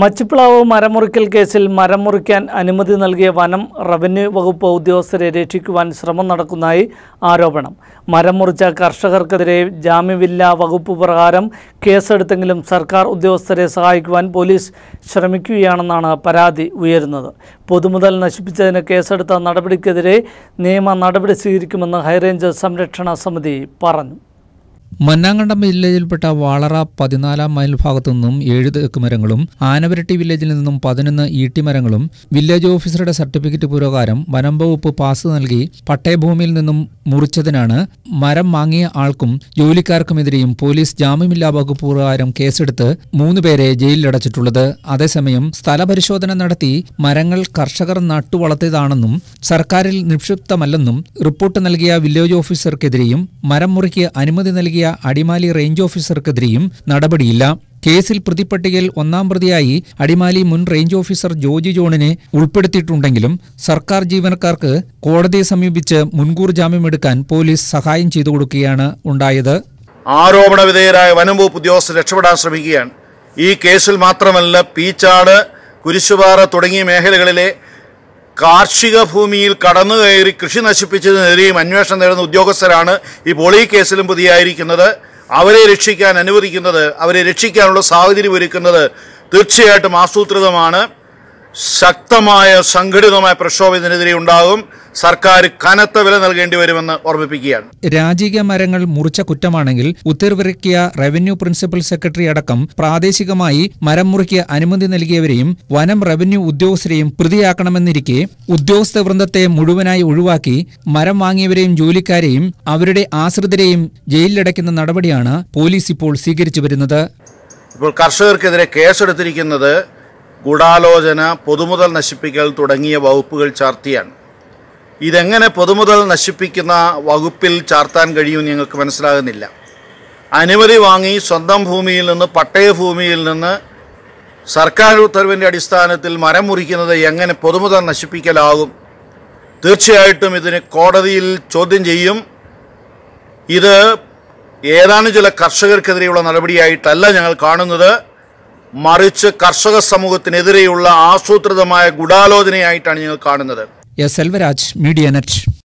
മച്ചിപ്ലാവ് മരമുറിക്കൽ കേസിൽ മരം മുറിക്കാൻ അനുമതി നൽകിയ വനം റവന്യൂ വകുപ്പ് ഉദ്യോഗസ്ഥരെ രക്ഷിക്കുവാൻ ശ്രമം നടക്കുന്നതായി ആരോപണം. മരം മുറിച്ച കർഷകർക്കെതിരെ ജാമ്യമില്ലാ വകുപ്പ് പ്രകാരം കേസെടുത്തെങ്കിലും സർക്കാർ ഉദ്യോഗസ്ഥരെ സഹായിക്കുവാൻ പോലീസ് ശ്രമിക്കുകയാണെന്നാണ് പരാതി ഉയരുന്നത്. പൊതുമുതൽ നശിപ്പിച്ചതിന് കേസെടുത്ത നടപടിക്കെതിരെ നിയമ നടപടി സ്വീകരിക്കുമെന്ന് ഹൈറേഞ്ച് സംരക്ഷണ സമിതി പറഞ്ഞു. മന്നാങ്കണ്ടം വില്ലേജിൽപ്പെട്ട വാളറ പതിനാലാം മൈൽ ഭാഗത്തു നിന്നും ഏഴ് തേക്ക് മരങ്ങളും ആനവരട്ടി വില്ലേജിൽ നിന്നും പതിനൊന്ന് ഈട്ടിമരങ്ങളും വില്ലേജ് ഓഫീസറുടെ സർട്ടിഫിക്കറ്റ് പ്രകാരം വനം വകുപ്പ് പാസ് നൽകി പട്ടയഭൂമിയിൽ നിന്നും മുറിച്ചതിനാണ് മരം വാങ്ങിയ ആൾക്കും ജോലിക്കാർക്കുമെതിരെയും പോലീസ് ജാമ്യമില്ലാ വകുപ്പ് പ്രകാരം കേസെടുത്ത് മൂന്ന് പേരെ ജയിലിലടച്ചിട്ടുള്ളത്. അതേസമയം സ്ഥലപരിശോധന നടത്തി മരങ്ങൾ കർഷകർ നട്ടുവളർത്തിയതാണെന്നും സർക്കാരിൽ നിക്ഷിപ്തമല്ലെന്നും റിപ്പോർട്ട് നൽകിയ വില്ലേജ് ഓഫീസർക്കെതിരെയും മരം മുറിക്ക് അനുമതി നൽകിയ അടിമാലി റേഞ്ച് ഓഫീസർക്കെതിരെയും നടപടിയില്ല. കേസിൽ പ്രതിപ്പട്ടികയിൽ ഒന്നാം പ്രതിയായി അടിമാലി മുൻ റേഞ്ച് ഓഫീസർ ജോജി ജോണിനെ ഉൾപ്പെടുത്തിയിട്ടുണ്ടെങ്കിലും സർക്കാർ ജീവനക്കാർക്ക് കോടതിയെ സമീപിച്ച് മുൻകൂർ ജാമ്യമെടുക്കാൻ പോലീസ് സഹായം ചെയ്തു കൊടുക്കുകയാണ് ഉണ്ടായത്. ആരോപണ വിധേയരായ വനംവകുപ്പ് ഉദ്യോഗസ്ഥർ രക്ഷപ്പെടാൻ ശ്രമിക്കുകയാണ്. ഈ കേസിൽ മാത്രമല്ല പീച്ചാട് കുരിശുപാറ തുടങ്ങിയ മേഖലകളിലെ കാർഷിക ഭൂമിയിൽ കടന്നു കയറി കൃഷി നശിപ്പിച്ചതിനെതിരെയും അന്വേഷണം നേടുന്ന ഉദ്യോഗസ്ഥരാണ് ഇപ്പോൾ ഈ കേസിലും പ്രതിയായിരിക്കുന്നത്. അവരെ രക്ഷിക്കാൻ അനുവദിക്കുന്നത് അവരെ രക്ഷിക്കാനുള്ള സാഹചര്യം ഒരുക്കുന്നത് തീർച്ചയായിട്ടും ആസൂത്രിതമാണ്. ശക്തമായ സംഘടിതമായ പ്രക്ഷോഭത്തിനെതിരെ ഉണ്ടാകും. സർക്കാർ കനത്ത വില നൽകേണ്ടി വരുമെന്ന് ഓർമ്മിപ്പിക്കുകയാണ്. രാജീക മരങ്ങൾ മുറിച്ച കുറ്റമാണെങ്കിൽ ഉത്തരവിറക്കിയ റവന്യൂ പ്രിൻസിപ്പൽ സെക്രട്ടറി അടക്കം പ്രാദേശികമായി മരം മുറിക്ക് അനുമതി നൽകിയവരെയും വനം റവന്യൂ ഉദ്യോഗസ്ഥരെയും പ്രതിയാക്കണമെന്നിരിക്കെ ഉദ്യോഗസ്ഥ വൃന്ദത്തെ മുഴുവനായി ഒഴിവാക്കി മരം വാങ്ങിയവരെയും ജോലിക്കാരെയും അവരുടെ ആശ്രിതരെയും ജയിലിലടയ്ക്കുന്ന നടപടിയാണ് പോലീസ് ഇപ്പോൾ സ്വീകരിച്ചു വരുന്നത്. ഇപ്പോൾ കർഷകർക്കെതിരെ കേസെടുത്തിരിക്കുന്നത് ഗൂഢാലോചന പൊതുമുതൽ നശിപ്പിക്കൽ തുടങ്ങിയ വകുപ്പുകൾ ചാർത്തിയാണ്. ഇതെങ്ങനെ പൊതുമുതൽ നശിപ്പിക്കുന്ന വകുപ്പിൽ ചാർത്താൻ കഴിയുമെന്ന് ഞങ്ങൾക്ക് മനസ്സിലാകുന്നില്ല. അനുമതി വാങ്ങി സ്വന്തം ഭൂമിയിൽ നിന്ന് പട്ടയ ഭൂമിയിൽ നിന്ന് സർക്കാർ ഉത്തരവിന്റെ അടിസ്ഥാനത്തിൽ മരം മുറിക്കുന്നത് എങ്ങനെ പൊതുമുതൽ നശിപ്പിക്കലാകും? തീർച്ചയായിട്ടും ഇതിന് കോടതിയിൽ ചോദ്യം ചെയ്യും. ഇത് ഏതാനും ചില കർഷകർക്കെതിരെയുള്ള നടപടിയായിട്ടല്ല ഞങ്ങൾ കാണുന്നത്. മറിച്ച് കർഷക സമൂഹത്തിനെതിരെയുള്ള ആസൂത്രിതമായ ഗൂഢാലോചനയായിട്ടാണ് ഞങ്ങൾ കാണുന്നത്. എസ്. Selvaraj media net.